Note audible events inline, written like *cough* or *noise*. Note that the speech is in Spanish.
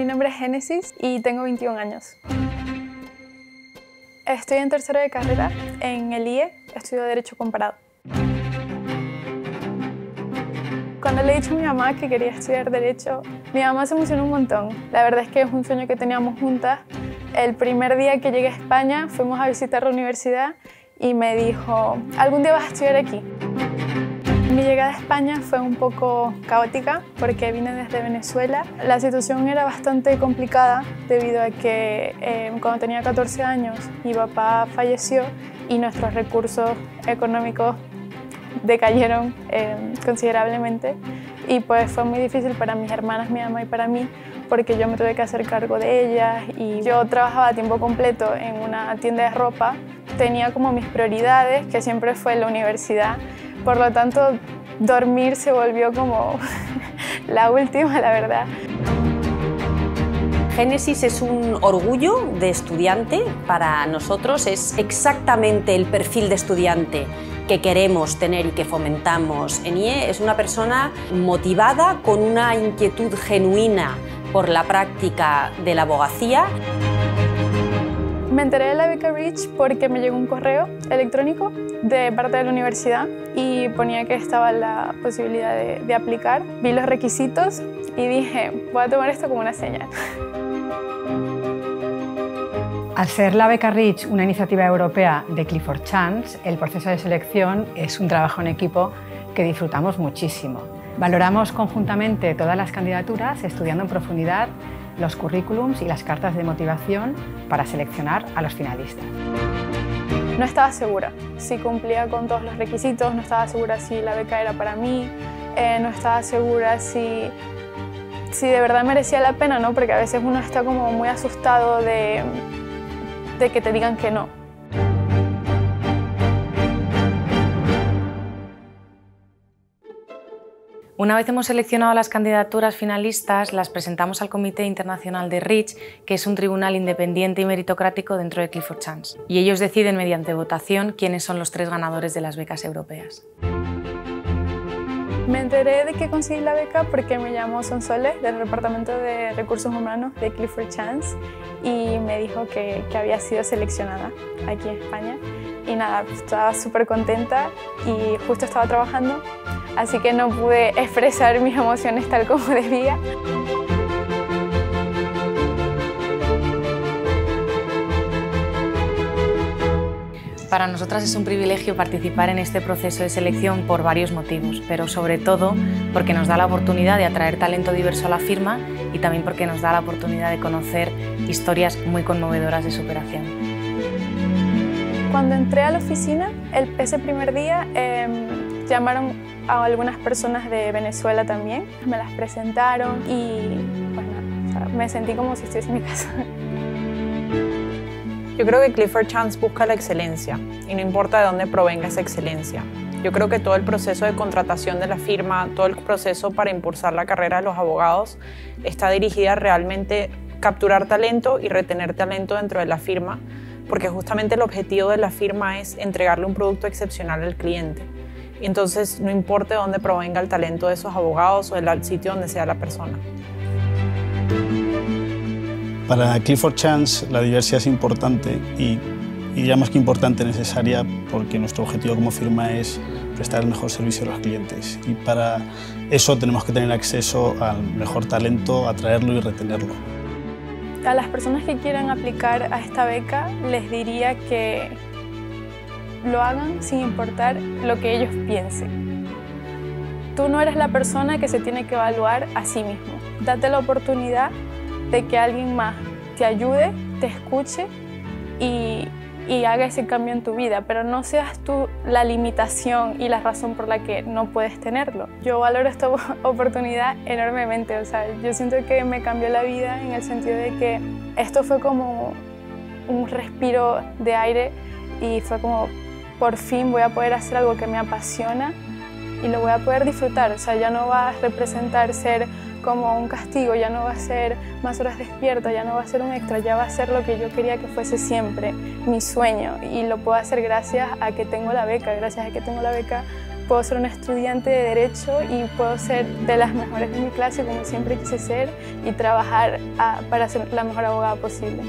Mi nombre es Génesis y tengo 21 años. Estoy en tercero de carrera en el IE, estudio Derecho Comparado. Cuando le he dicho a mi mamá que quería estudiar Derecho, mi mamá se emocionó un montón. La verdad es que es un sueño que teníamos juntas. El primer día que llegué a España fuimos a visitar la universidad y me dijo, algún día vas a estudiar aquí. Mi llegada a España fue un poco caótica porque vine desde Venezuela. La situación era bastante complicada debido a que eh, cuando tenía 14 años mi papá falleció y nuestros recursos económicos decayeron eh, considerablemente y pues fue muy difícil para mis hermanas, mi mamá y para mí porque yo me tuve que hacer cargo de ellas y yo trabajaba a tiempo completo en una tienda de ropa. Tenía como mis prioridades, que siempre fue la universidad por lo tanto, dormir se volvió como *laughs* la última, la verdad. Génesis es un orgullo de estudiante para nosotros, es exactamente el perfil de estudiante que queremos tener y que fomentamos en IE. Es una persona motivada con una inquietud genuina por la práctica de la abogacía. Me enteré de la beca Rich porque me llegó un correo electrónico de parte de la universidad y ponía que estaba la posibilidad de, aplicar. Vi los requisitos y dije, voy a tomar esto como una señal. Al ser la beca Rich una iniciativa europea de Clifford Chance, el proceso de selección es un trabajo en equipo que disfrutamos muchísimo. Valoramos conjuntamente todas las candidaturas estudiando en profundidad los currículums y las cartas de motivación para seleccionar a los finalistas. No estaba segura si cumplía con todos los requisitos, no estaba segura si la beca era para mí, eh, no estaba segura si, si de verdad merecía la pena, ¿no? porque a veces uno está como muy asustado de, de que te digan que no. Una vez hemos seleccionado las candidaturas finalistas, las presentamos al Comité Internacional de REACH, que es un tribunal independiente y meritocrático dentro de Clifford Chance. Y ellos deciden mediante votación quiénes son los tres ganadores de las becas europeas. Me enteré de que conseguí la beca porque me llamó Sonsoles del Departamento de Recursos Humanos de Clifford Chance y me dijo que, que había sido seleccionada aquí en España. Y nada, estaba súper contenta y justo estaba trabajando así que no pude expresar mis emociones tal como *laughs* debía. Para nosotras es un privilegio participar en este proceso de selección por varios motivos, pero sobre todo porque nos da la oportunidad de atraer talento diverso a la firma y también porque nos da la oportunidad de conocer historias muy conmovedoras de superación. Cuando entré a la oficina, ese primer día, em, llamaron a algunas personas de Venezuela también, me las presentaron y bueno, me sentí como si estuviese en mi casa. Yo creo que Clifford Chance busca la excelencia y no importa de dónde provenga esa excelencia. Yo creo que todo el proceso de contratación de la firma, todo el proceso para impulsar la carrera de los abogados está dirigida a realmente capturar talento y retener talento dentro de la firma, porque justamente el objetivo de la firma es entregarle un producto excepcional al cliente. Y entonces no importa dónde provenga el talento de esos abogados o del sitio donde sea la persona. Para Clifford Chance la diversidad es importante y, y ya más que importante, necesaria porque nuestro objetivo como firma es prestar el mejor servicio a los clientes y para eso tenemos que tener acceso al mejor talento, atraerlo y retenerlo. A las personas que quieran aplicar a esta beca les diría que lo hagan sin importar lo que ellos piensen. Tú no eres la persona que se tiene que evaluar a sí mismo. Date la oportunidad de que alguien más te ayude, te escuche y, y haga ese cambio en tu vida, pero no seas tú la limitación y la razón por la que no puedes tenerlo. Yo valoro esta *laughs* oportunidad enormemente, o sea, yo siento que me cambió la vida en el sentido de que esto fue como un respiro de aire y fue como por fin voy a poder hacer algo que me apasiona y lo voy a poder disfrutar. O sea, ya no va a representar ser como un castigo, ya no va a ser más horas despierta, ya no va a ser un extra, ya va a ser lo que yo quería que fuese siempre, mi sueño. Y lo puedo hacer gracias a que tengo la beca, gracias a que tengo la beca puedo ser una estudiante de Derecho y puedo ser de las mejores de mi clase como siempre quise ser y trabajar para ser la mejor abogada posible.